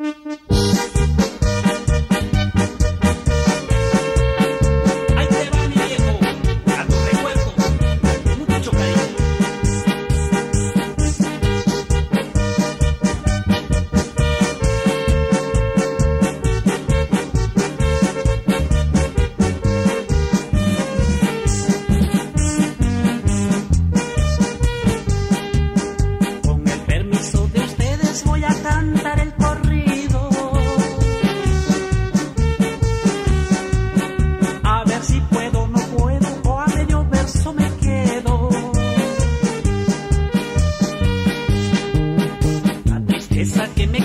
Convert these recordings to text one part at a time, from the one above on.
Mm-hmm. a que me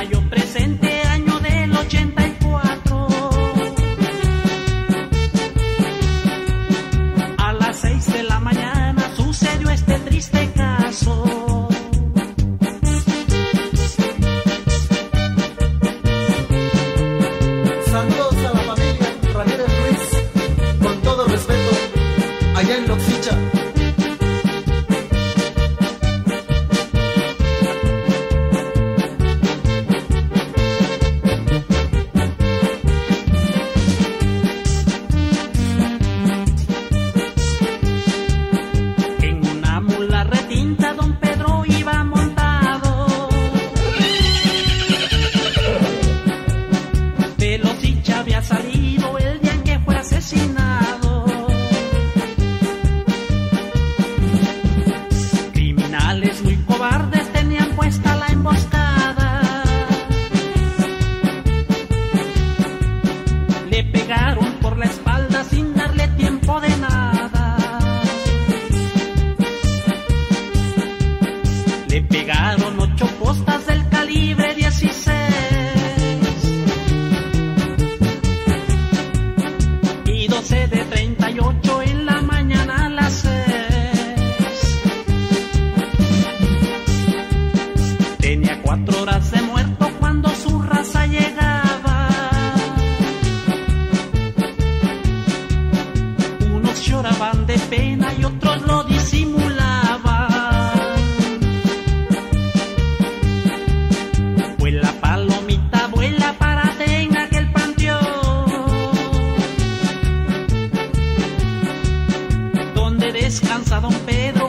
Loxicha. descansa don Pedro.